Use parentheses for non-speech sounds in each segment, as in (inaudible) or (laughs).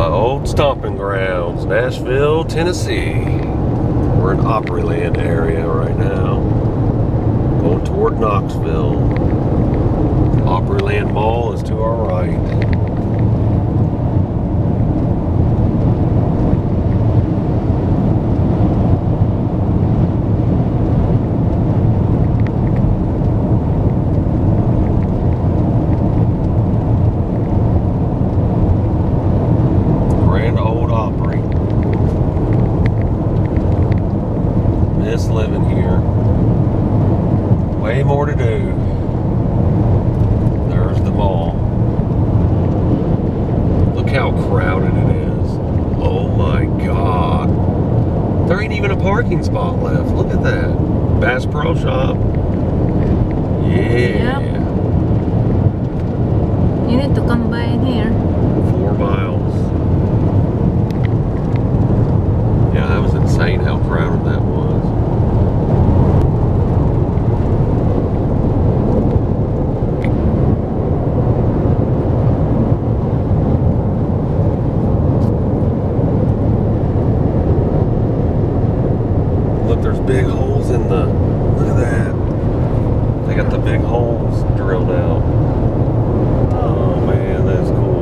My old stomping grounds, Nashville, Tennessee. We're in Opryland area right now. Going toward Knoxville. Opryland Mall is to our right. Grand Old Opry. Miss living here. Way more to do. There's the mall. Look how crowded it is. Oh my god. There ain't even a parking spot left. Look at that. Bass Pro Shop. Yeah. Yep. You need to come by here. Four miles. Yeah, that was insane how crowded that was. Look, there's big holes in the. Look at that. They got the big holes drilled out. Oh man, that's cool.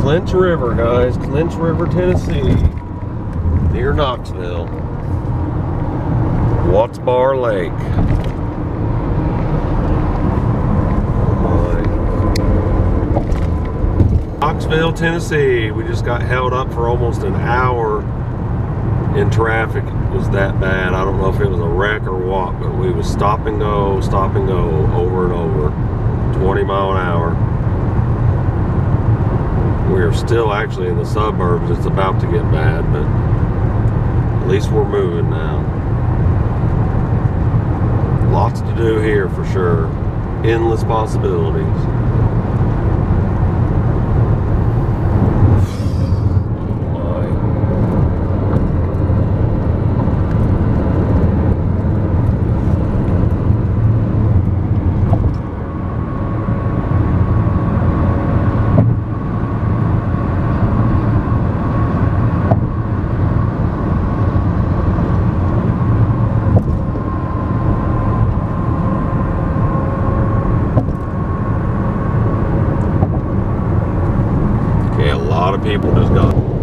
Clinch River, guys. Clinch River, Tennessee. Near Knoxville. Watts Bar Lake. Oh, Knoxville, Tennessee. We just got held up for almost an hour in traffic. It was that bad. I don't know if it was a wreck or what, but we was stop and go, stop and go, over and over. 20 mile an hour. We are still actually in the suburbs. It's about to get bad, but at least we're moving now. Lots to do here for sure. Endless possibilities. My. Okay, a lot of people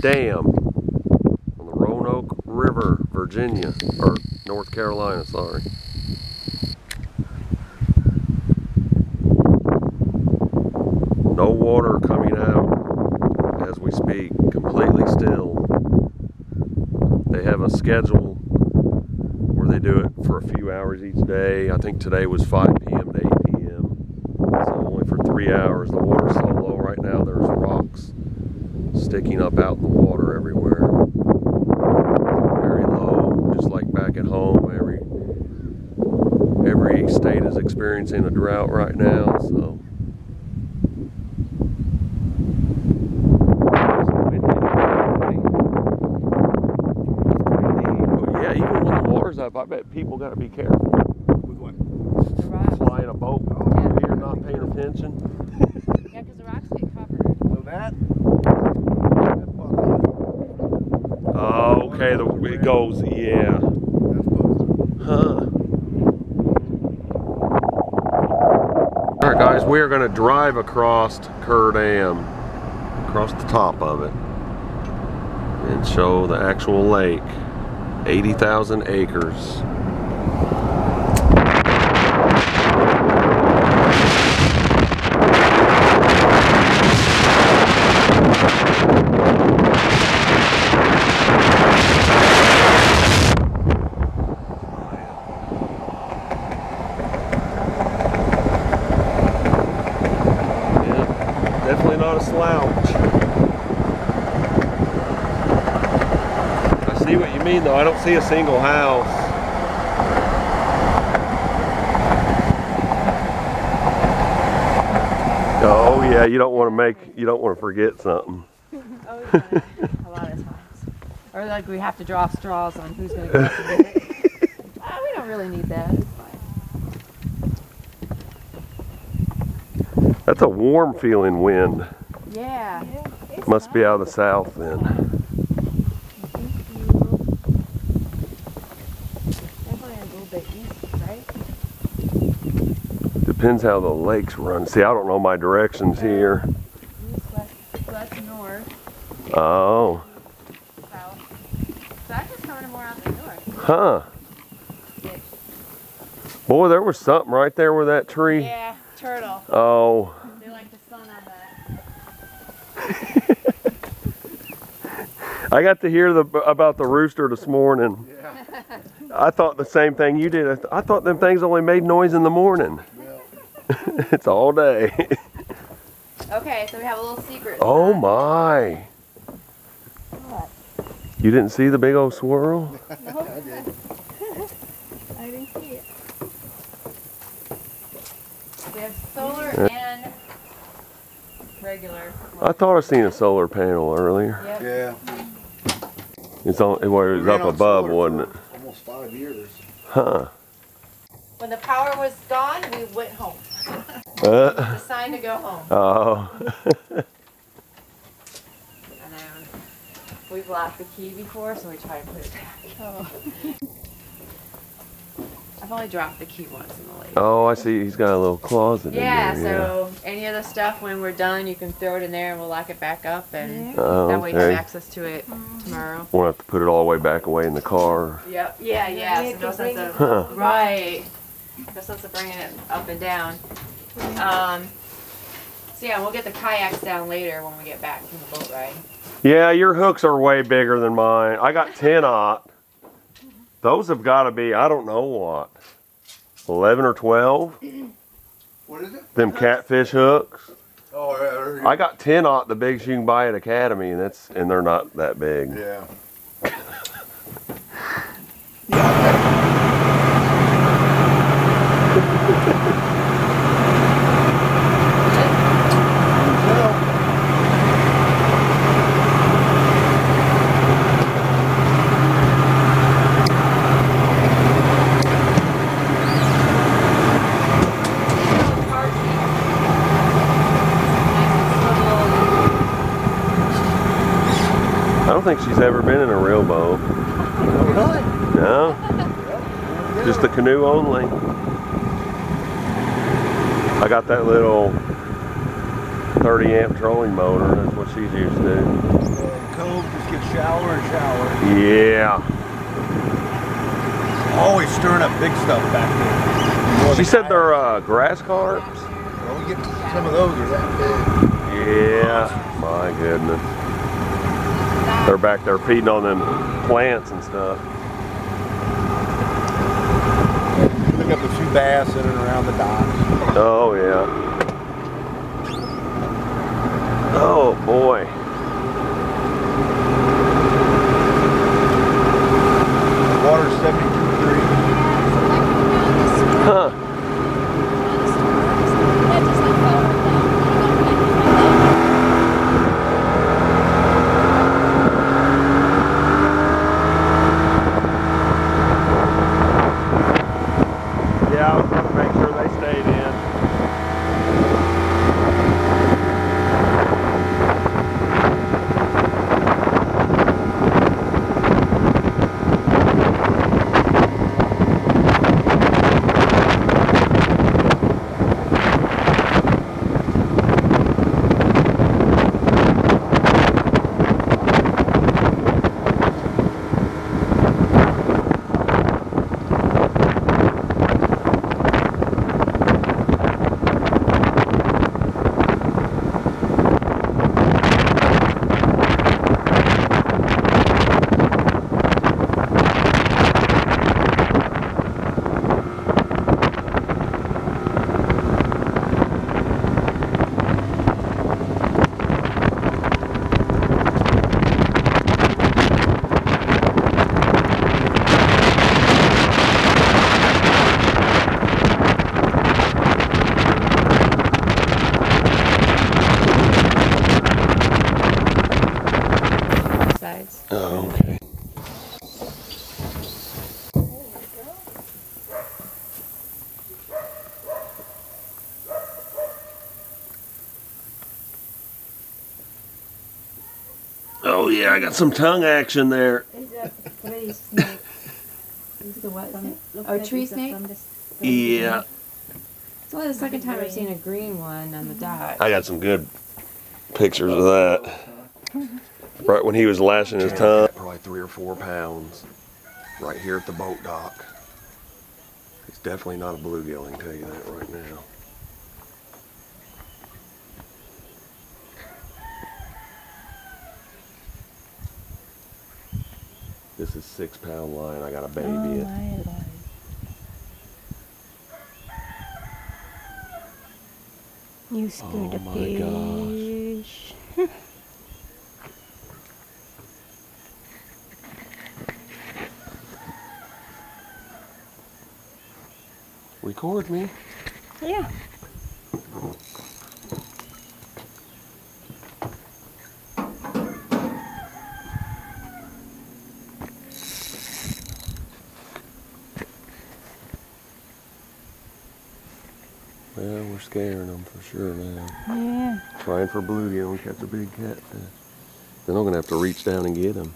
Dam on the Roanoke River, Virginia, or North Carolina, sorry. No water coming out as we speak, completely still. They have a schedule where they do it for a few hours each day. I think today was 5 p.m. to 8 p.m. So only for three hours. The water's so low right now, there's rocks sticking up out in the water everywhere. Very low, just like back at home. Every every state is experiencing a drought right now, so. But yeah, even when up, I bet people got to be careful. With what? The rocks. Flying a boat Yeah. here, not paying attention. (laughs) Yeah, because the rocks get covered. So that. Oh, okay, the, it goes, yeah. Huh. All right, guys, we are going to drive across Kerr Dam, across the top of it, and show the actual lake. 80,000 acres. Yeah, definitely not a slouch. I see what you mean, though. I don't see a single house. Oh yeah, you don't want to make, you don't want to forget something. (laughs) Oh, yeah. a lot of times. Or like we have to draw straws on who's going to go to bid it. Ah, we don't really need that. That's a warm feeling wind. Yeah. Must be out of the south then. Definitely a little bit east, right? Depends how the lakes run. See, I don't know my directions here. East, west, west, north, Oh, south. So coming more out the north. huh. Boy, there was something right there with that tree. Yeah, turtle. Oh, They like the sun on that. (laughs) I got to hear the about the rooster this morning. Yeah. I thought the same thing you did. I, th- I thought them things only made noise in the morning. Well, (laughs) it's all day. Okay, so we have a little secret. oh my. What? You didn't see the big old swirl? (laughs) No. (laughs) I did. I didn't see it. We have solar and regular. I thought I seen a solar panel earlier. Yep. Yeah. It's on. It was Ran up on above, wasn't it? Almost five years. Huh. When the power was gone, we went home. Uh, The sign to go home. oh. (laughs) And then we've locked the key before, so we try to put it back. Oh. I've only dropped the key once in the lake. oh, I see. He's got a little closet Yeah, in there. so any of the stuff when we're done, you can throw it in there and we'll lock it back up and Oh, that way you have access to it tomorrow. We won't have to put it all the way back away in the car. Yep. Yeah, yeah. So no sense of (laughs) Huh. right. No sense of bringing it up and down. Um. So yeah, we'll get the kayaks down later when we get back from the boat ride. Yeah, your hooks are way bigger than mine. I got 10 aught. Those have got to be, I don't know what, 11 or 12. What is it? Them catfish hooks. Oh, yeah. there- I got 10 aught, the biggest you can buy at Academy, and that's and they're not that big. Yeah. I (laughs) don't think she's ever been in a real boat. Oh, really? The canoe only. I got that little 30 amp trolling motor. That's what she's used to. Cove just gets shallower and shallower. Yeah. Always stirring up big stuff back there. She than said they're uh, grass carps. Well, we get some of those are that big. Yeah. My goodness. They're back there feeding on them plants and stuff. Pick up a few bass in and around the docks. Oh yeah. Oh boy. Water 72 degrees. Huh. Yeah, I was gonna make sure they stayed in. Sides. Oh, okay. Oh yeah, I got some tongue action there. Oh, tree snake? Yeah, It's only the second time I've seen a green one on the dock. I got some good pictures of that. Right when he was lashing his tongue. Probably three or four pounds. Right here at the boat dock. He's definitely not a bluegill, I can tell you that right now. This is six pound line. I got a baby oh, it. You scared Oh a my gosh. fish. Record me. Yeah. Well, we're scaring them for sure now. Yeah. Trying for bluegill and catch a big catfish. Then I'm gonna have to reach down and get him.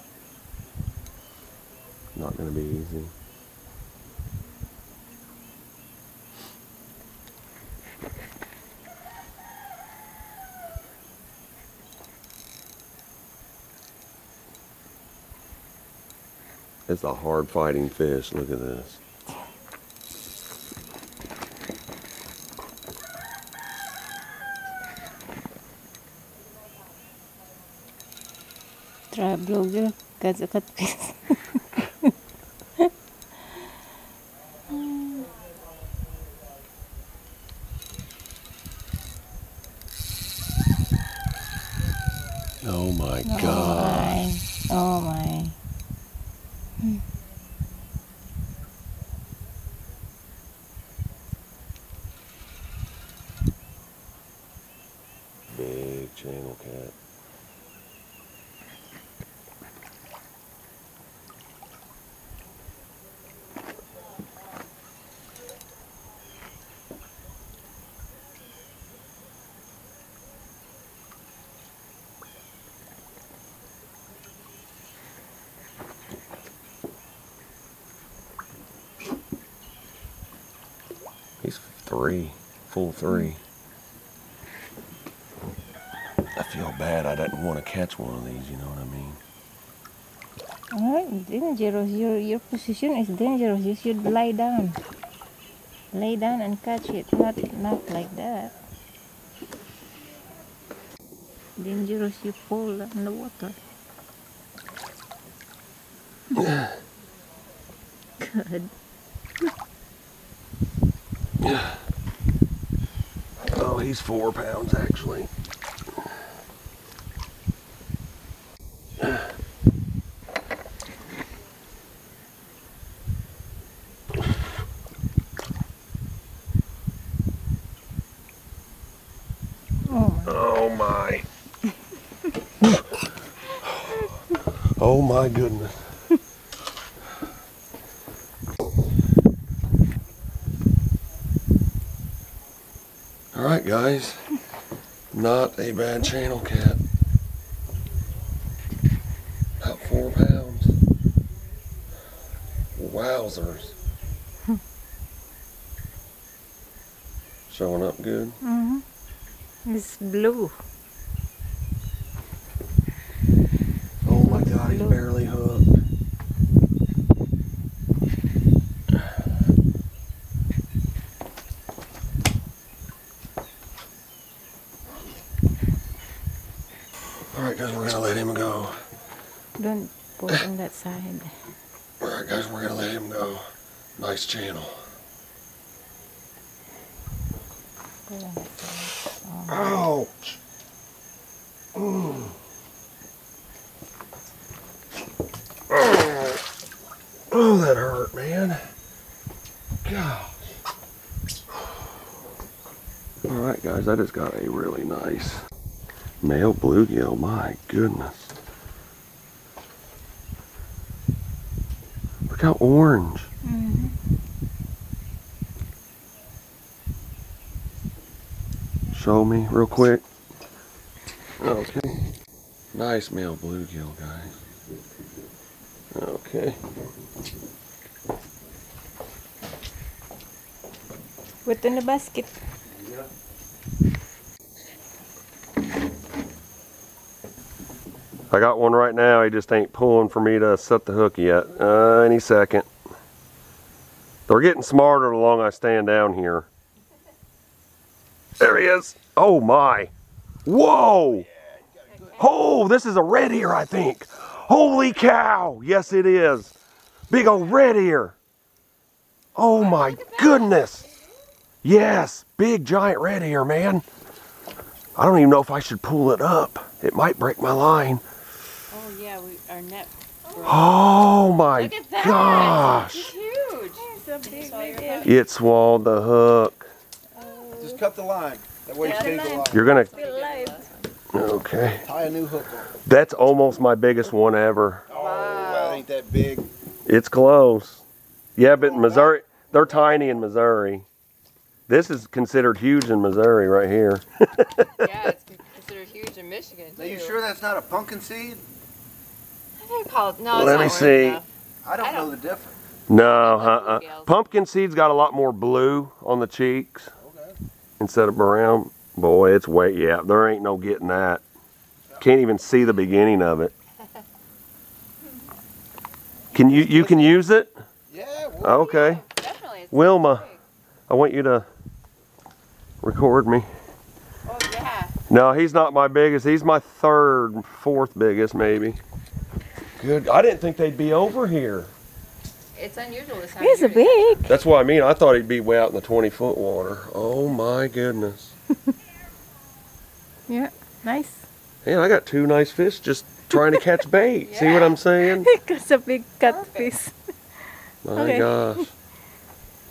Not gonna be easy. It's a hard fighting fish. Look at this. Catch a catfish. Oh my Oh god. my. Oh my. Big channel cat. He's three, full three. bad I didn't want to catch one of these, you know what I mean? Alright, dangerous. Your your position is dangerous. You should lie down. Lay down and catch it. Not not like that. Dangerous. You fall in the water. (laughs) Good. Oh, he's four pounds actually. Oh my. (laughs) Oh goodness. All right, guys. Bad channel cat. About four pounds. Wowzers. Showing up good. Mm-hmm. It's blue. Oh my god, he's Look. barely hooked. Alright guys, we're gonna let him go. Don't put on that side. Alright guys, we're gonna let him go. Nice channel. Put on that side. Oh. Ouch! Mm. Oh. oh, that hurt, man. Gosh. Alright guys, I just got a really nice male bluegill. My goodness. Look how orange. Mm-hmm. Show me real quick. Okay. Nice male bluegill, guys. Okay. Put in the basket. I got one right now. He just ain't pulling for me to set the hook yet. Uh, any second. They're getting smarter the longer I stand down here. There he is. Oh my. Whoa. Oh, this is a red ear, I think. Holy cow. Yes, it is. Big old red ear. Oh my goodness. Yes, big giant red ear, man. I don't even know if I should pull it up. It might break my line. Oh yeah, we our net. broke. Oh my Look at that! gosh. It's huge. It's a big Saw your video. It swallowed the hook. Just cut the line. That way you Yeah, stay the the line. line. You're gonna, okay. Tie a new hook on. That's almost my biggest one ever. Oh, Wow. that ain't that big. It's close. Yeah, but oh, Missouri, they're tiny in Missouri. This is considered huge in Missouri right here. (laughs) Yeah, it's considered huge in Michigan too. Are you sure that's not a pumpkin seed? I think call it, no, it's Let not me see. enough. I don't I know don't- the difference. No, uh-uh. Pumpkin seed's got a lot more blue on the cheeks Okay. instead of brown. Boy, it's way, yeah, there ain't no getting that. Can't even see the beginning of it. Can you, you can use it? Yeah. well, Okay. Definitely. Wilma. I want you to record me. Oh yeah. No, he's not my biggest. He's my third, fourth biggest, maybe. Good. I didn't think they'd be over here. It's unusual this time. It's a of year. big. That's what I mean. I thought he'd be way out in the 20 foot water. Oh my goodness. (laughs) Yeah, nice. Man, I got two nice fish just trying to catch (laughs) bait. See what I'm saying? (laughs) It's a big catfish. My Okay. gosh.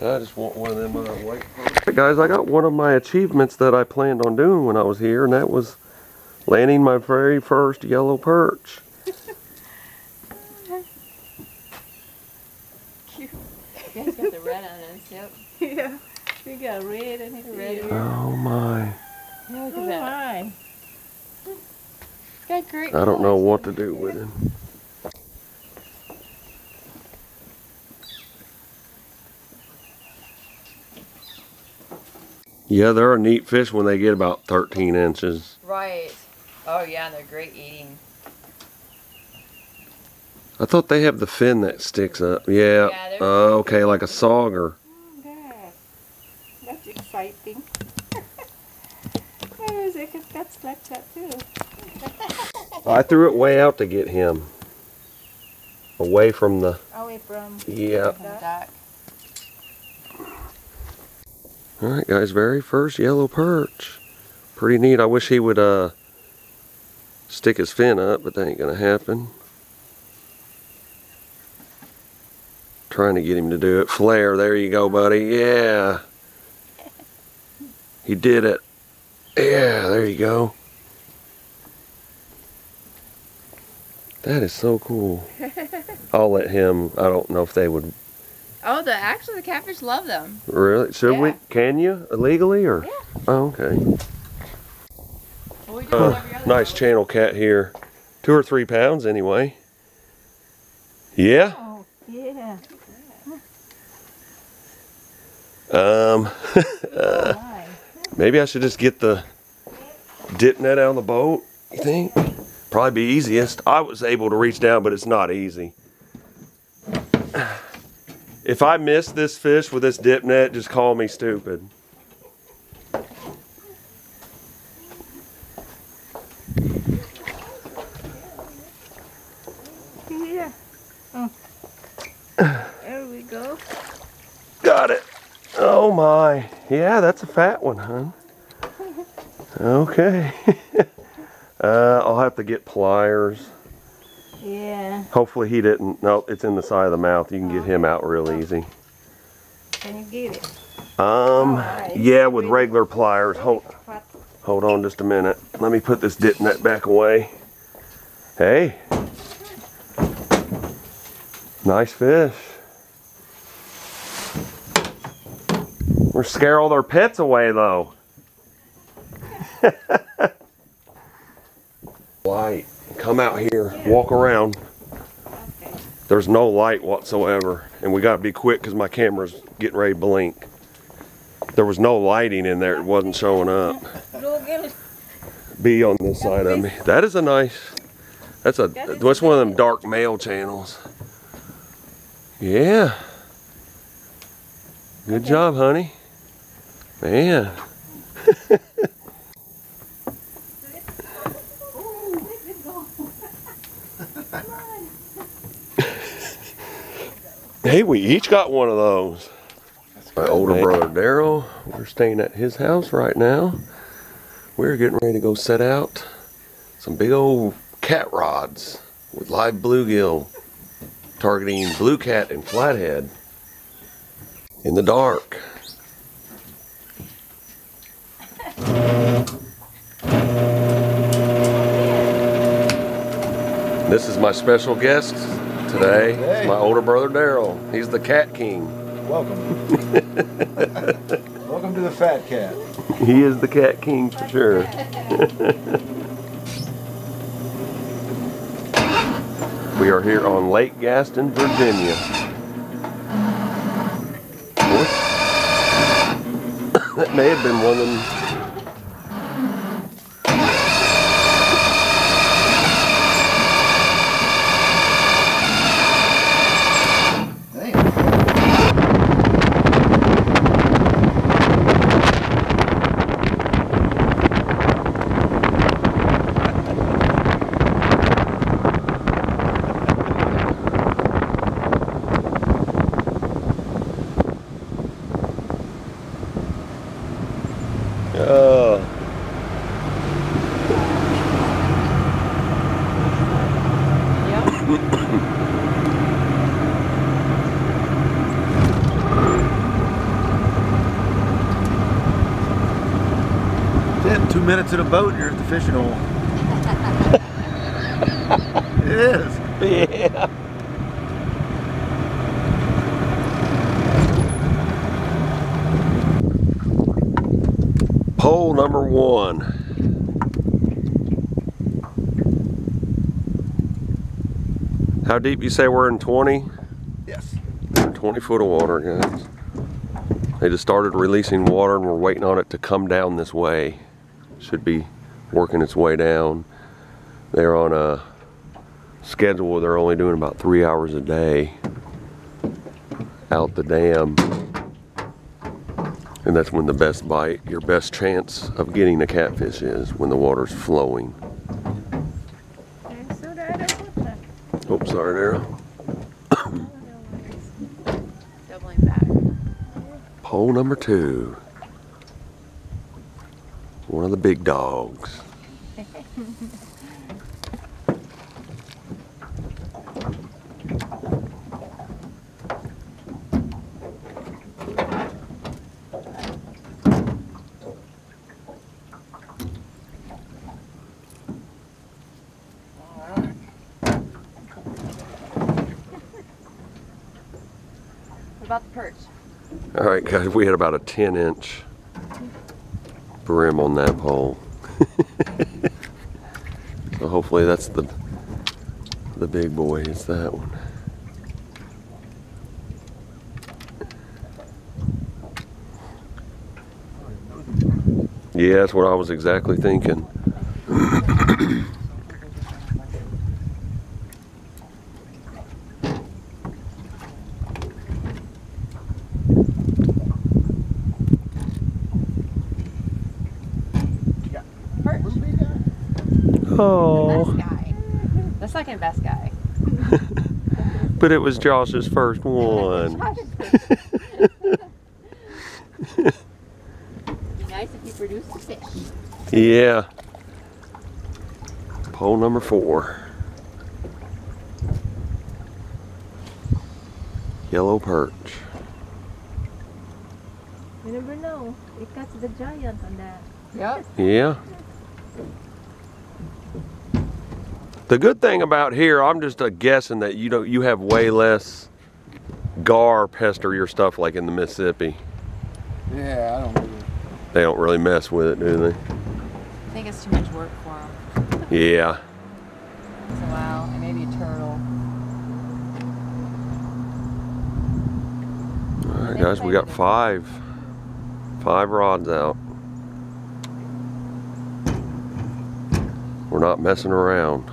I just want one of them uh, white. Hey guys, I got one of my achievements that I planned on doing when I was here, and that was landing my very first yellow perch. Cute. Yeah, he's got the red on us. Yep. Yeah, we got red and Red. Oh my. Yeah, look Oh at that. my. He's got great. I don't know what to do with him. Yeah, they're a neat fish when they get about 13 inches. Right. Oh yeah, and they're great eating. I thought they have the fin that sticks up. Yeah. Yeah, uh, okay, like a sauger. That. That's exciting. There's a that's like that too. I threw it way out to get him. Away from the. Away from Yeah. From the duck. All right, guys. Very first yellow perch. Pretty neat. I wish he would uh stick his fin up, but that ain't gonna happen. Trying to get him to do it. Flare. There you go, buddy. Yeah. He did it. Yeah. There you go. That is so cool. (laughs) I'll let him. I don't know if they would Oh, the actually the catfish love them. really. Should we? Can you illegally or? Yeah. Oh, okay. Well, we do Uh, it every other nice day. channel cat here. Two or three pounds anyway. Yeah. Oh yeah. Um. My. (laughs) maybe I should just get the dip net out of the boat. You think? Probably be easiest. I was able to reach down, but it's not easy. If I miss this fish with this dip net, just call me stupid. Yeah. There we go. Got it. Oh my. Yeah, that's a fat one, hon. Okay. (laughs) uh, I'll have to get pliers. Yeah. Hopefully he didn't. No, it's in the side of the mouth. You can get him out real easy. Can you get it? Um, yeah, with regular pliers. Hold, hold on just a minute. Let me put this dip net back away. Hey. Nice fish. We're scare all their pets away though. (laughs) Come out here. Walk around. There's no light whatsoever, and we got to be quick because my camera's getting ready to blink. There was no lighting in there; it wasn't showing up. Be on this side of me. That is a nice. That's a. What's one of them dark male channels? Yeah. Good job, honey. Man. (laughs) Hey, we each got one of those. My older brother Daryl, we're staying at his house right now. We're getting ready to go set out some big old cat rods with live bluegill targeting blue cat and flathead in the dark. (laughs) This is my special guest today. Hey. My older brother Daryl. He's the cat king. Welcome. (laughs) Welcome to the Fat Cat. He is the cat king for sure. (laughs) we are here on Lake Gaston, Virginia. (coughs) That may have been one of them. Oh. Yep. That's it. Two minutes in a boat, you're at the fishing hole. (laughs) it is. Yeah. Pole number one. How deep you say we're in 20? Yes. 20 foot of water, guys. They just started releasing water and we're waiting on it to come down this way. Should be working its way down. they're on a schedule where they're only doing about three hours a day out the dam. And that's when the best bite, your best chance of getting a catfish is when the water's flowing. Okay, so the other one, Oh, sorry, Daryl. (coughs) Pole number two. One of the big dogs. About the perch? All right, guys, we had about a 10 inch brim on that pole. (laughs) so hopefully that's the the big boy. It's that one. Yeah, that's what I was exactly thinking. (coughs) Oh, Best guy. The second best guy. (laughs) but it was Josh's first (laughs) one. (laughs) Be nice if you produced a fish. Yeah. Pole number four. Yellow perch. You never know. It cuts the giant on that. Yep. Yeah. The good thing about here, I'm just uh, guessing that you don't you have way less gar pester your stuff like in the Mississippi. Yeah, I don't really. They don't really mess with it, do they? I think it's too much work for them. (laughs) Yeah. Once in a while, and maybe a turtle. All right, guys, we got five, five rods out. We're not messing around.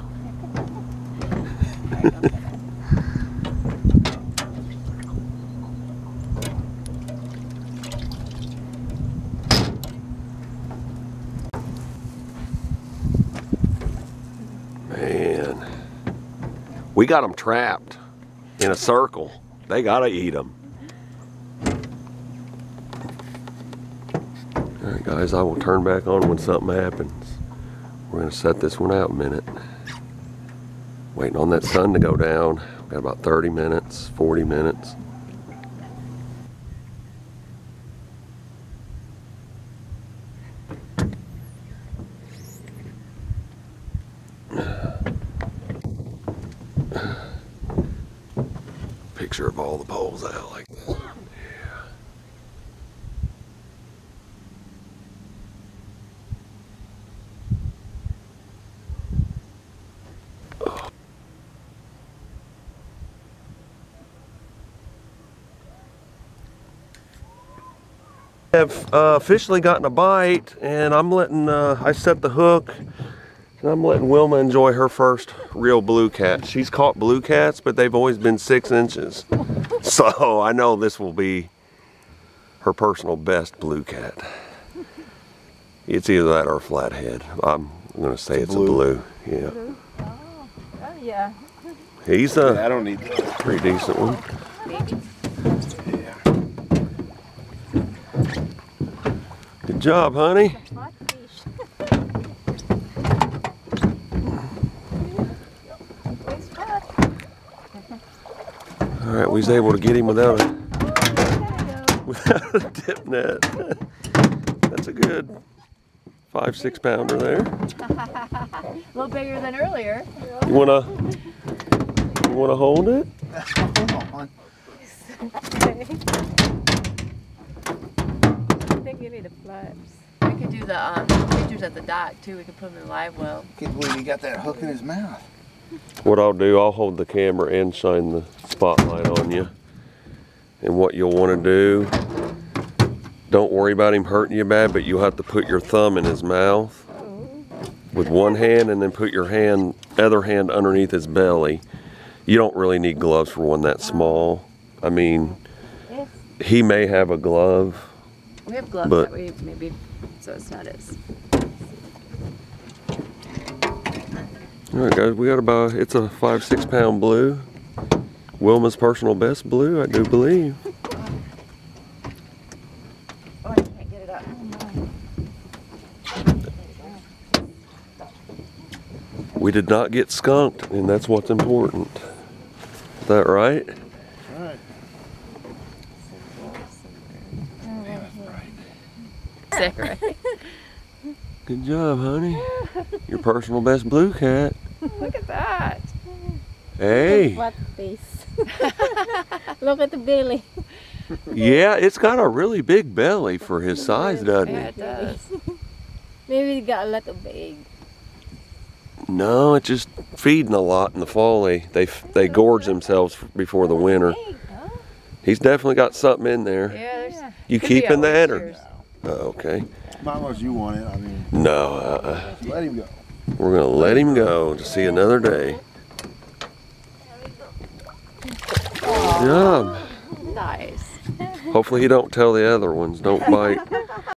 Man, we got them trapped in a circle. They gotta eat them. All right, guys, I will turn back on when something happens. We're gonna set this one out a minute. Waiting on that sun to go down. We've Got about 30 minutes, 40 minutes. Picture of all the poles out like this. Have uh, officially gotten a bite and I'm letting, uh, I set the hook and I'm letting Wilma enjoy her first real blue cat. She's caught blue cats, but they've always been six inches. So I know this will be her personal best blue cat. It's either that or a flathead. I'm gonna say it's, a blue. Yeah. Oh yeah. He's Yeah, a I don't need those. pretty decent one. Maybe. Good job, honey. Hot fish. it's hot. All right, we was able to get him without a There you go. without a dip net. (laughs) That's a good five, six pounder there. A (laughs) little bigger than earlier. You wanna you wanna hold it? (laughs) Hold on. They give me the flaps. We could do the um, pictures at the dock too. We could put them in the live well. Can't believe he got that hook in his mouth. What I'll do, I'll hold the camera and shine the spotlight on you. And what you'll want to do, don't worry about him hurting you bad, but you'll have to put your thumb in his mouth with one hand and then put your hand, other hand underneath his belly. You don't really need gloves for one that small. I mean, he may have a glove. We have gloves But- that we maybe, so it's not as. All right, guys, we got about, it's a five, six pound blue. Wilma's personal best blue, I do believe. Oh, I can't get it up. We did not get skunked, and that's what's important. Is that right? All right. Sick, right? Good job, honey. Your personal best blue cat. Look at that. Hey, What face? (laughs) Look at the belly. yeah, it's got a really big belly for his size, doesn't Yeah, it? it does. (laughs) Maybe it got a lot of egg. No, it's just feeding a lot in the fall. They they they gorge themselves before the winter. He's definitely got something in there. Yeah, there's. You could be keeping that or? Oysters. Oh, okay. Not unless you want it. I mean, No, uh, let him go. we're gonna let him go to see another day. Good job. Nice. Hopefully he don't tell the other ones. Don't bite. (laughs)